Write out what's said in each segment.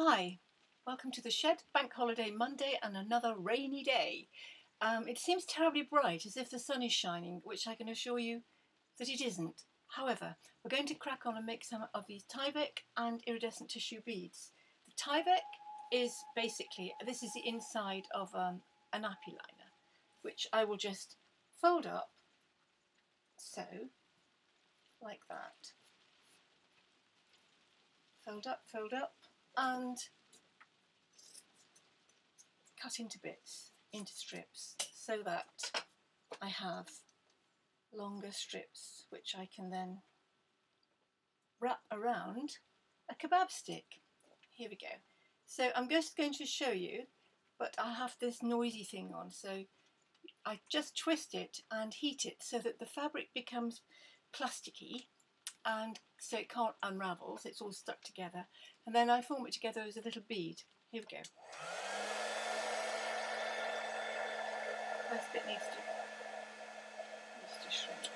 Hi, welcome to the shed, bank holiday Monday and another rainy day. Um, it seems terribly bright as if the sun is shining, which I can assure you that it isn't. However, we're going to crack on and make some of these Tyvek and iridescent tissue beads. The Tyvek is basically, this is the inside of um, a nappy liner, which I will just fold up, so, like that. Fold up, fold up, and cut into bits, into strips, so that I have longer strips which I can then wrap around a kebab stick. Here we go. So I'm just going to show you, but I have this noisy thing on, so I just twist it and heat it so that the fabric becomes plasticky and so it can't unravel, so it's all stuck together. And then I form it together as a little bead. Here we go. Bit needs to, needs to shrink.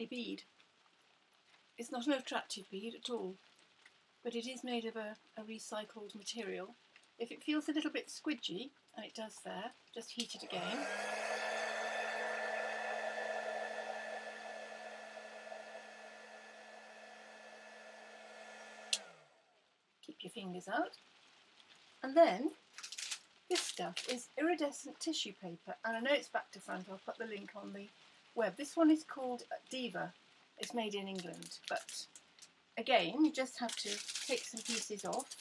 A bead. It's not an attractive bead at all, but it is made of a, a, recycled material. If it feels a little bit squidgy, and it does there, just heat it again. Keep your fingers out. And then, this stuff is iridescent tissue paper, and I know it's back to front, I'll put the link on the web. This one is called uh, Diva. It's made in England, but again, you just have to take some pieces off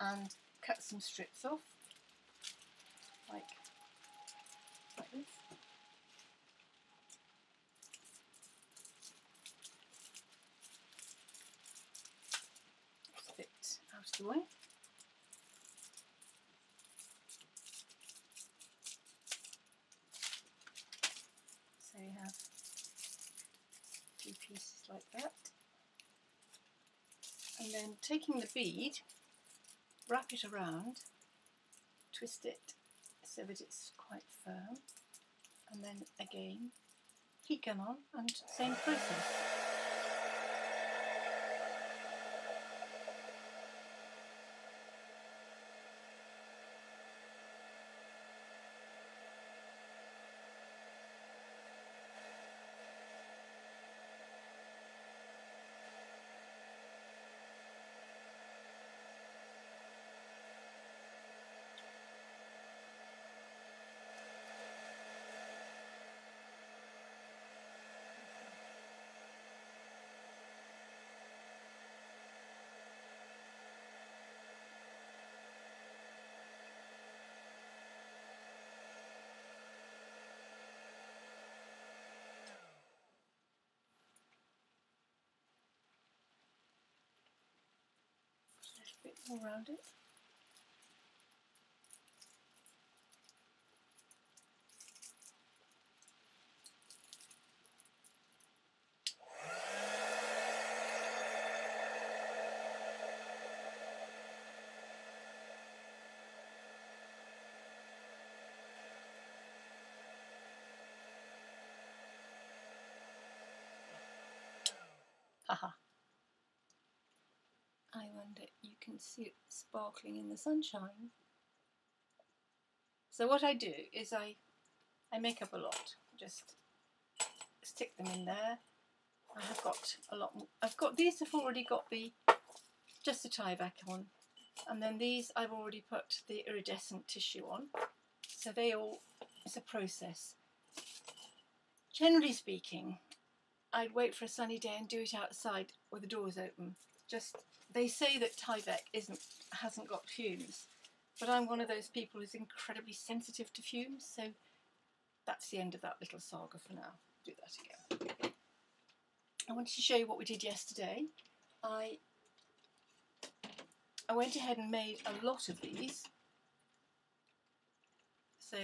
and cut some strips off, like, like this. Just a out of the way. So you have two like that. And then taking the bead, wrap it around, twist it so that it's quite firm, and then again, heat gun on, and same process. Around it. Haha. You can see it sparkling in the sunshine. So what I do is I I make up a lot. Just stick them in there. I have got a lot more. I've got these have already got the just the back on. And then these I've already put the iridescent tissue on. So they all it's a process. Generally speaking, I'd wait for a sunny day and do it outside with the doors open. Just they say that Tyvek isn't hasn't got fumes, but I'm one of those people who's incredibly sensitive to fumes, so that's the end of that little saga for now. Do that again. I wanted to show you what we did yesterday. I I went ahead and made a lot of these. So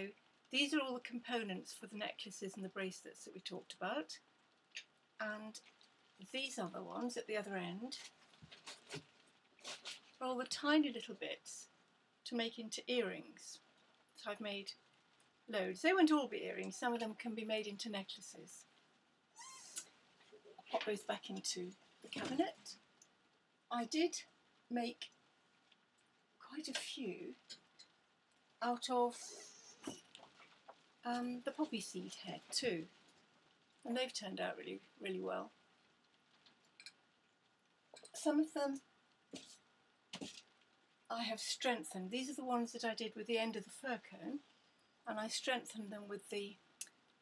these are all the components for the necklaces and the bracelets that we talked about. And these are the ones at the other end all the tiny little bits to make into earrings. So I've made loads. They won't all be earrings, some of them can be made into necklaces. Pop those back into the cabinet. I did make quite a few out of um, the poppy seed head too and they've turned out really really well. Some of them I have strengthened. These are the ones that I did with the end of the fir cone and I strengthened them with the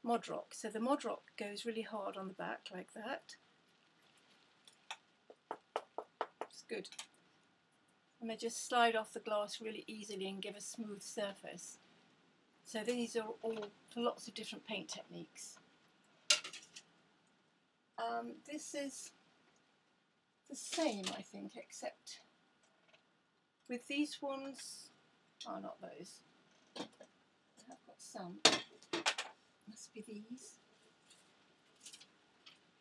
Mod-Rock. So the Mod-Rock goes really hard on the back like that. It's good. And they just slide off the glass really easily and give a smooth surface. So these are all for lots of different paint techniques. Um, this is the same, I think, except with these ones, oh, not those. I've got some. Must be these.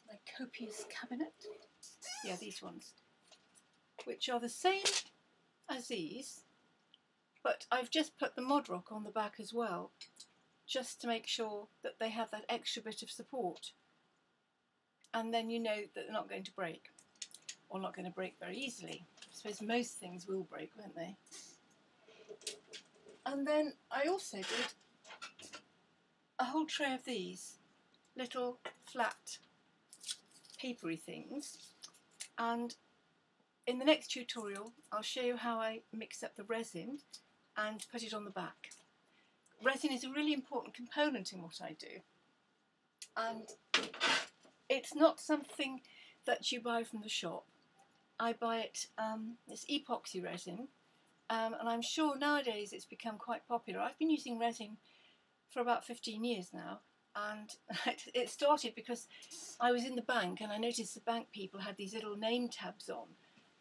My copious cabinet. Yeah, these ones. Which are the same as these, but I've just put the Mod-Rock on the back as well, just to make sure that they have that extra bit of support. And then you know that they're not going to break, or not going to break very easily I suppose most things will break, won't they? And then I also did a whole tray of these little flat papery things and in the next tutorial I'll show you how I mix up the resin and put it on the back. Resin is a really important component in what I do and it's not something that you buy from the shop I buy it, um, it's epoxy resin, um, and I'm sure nowadays it's become quite popular. I've been using resin for about 15 years now, and it started because I was in the bank and I noticed the bank people had these little name tabs on,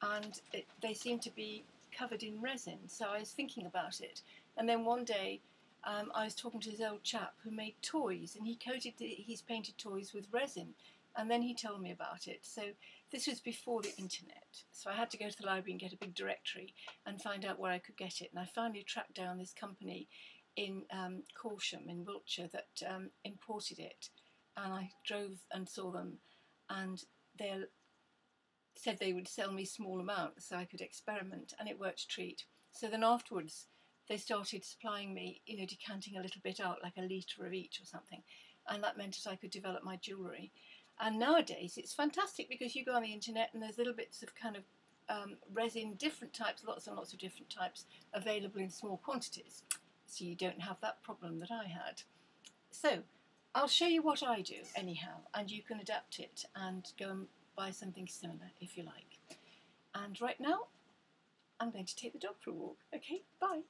and it, they seemed to be covered in resin, so I was thinking about it. And then one day um, I was talking to this old chap who made toys, and he coated the, his painted toys with resin, and then he told me about it. So this was before the internet, so I had to go to the library and get a big directory and find out where I could get it. And I finally tracked down this company in um, Corsham in Wiltshire that um, imported it. And I drove and saw them, and they said they would sell me small amounts so I could experiment, and it worked a treat. So then afterwards, they started supplying me, you know, decanting a little bit out, like a litre of each or something, and that meant that I could develop my jewellery. And nowadays it's fantastic because you go on the internet and there's little bits of kind of um, resin, different types, lots and lots of different types available in small quantities. So you don't have that problem that I had. So I'll show you what I do anyhow, and you can adapt it and go and buy something similar if you like. And right now, I'm going to take the dog for a walk. Okay, bye.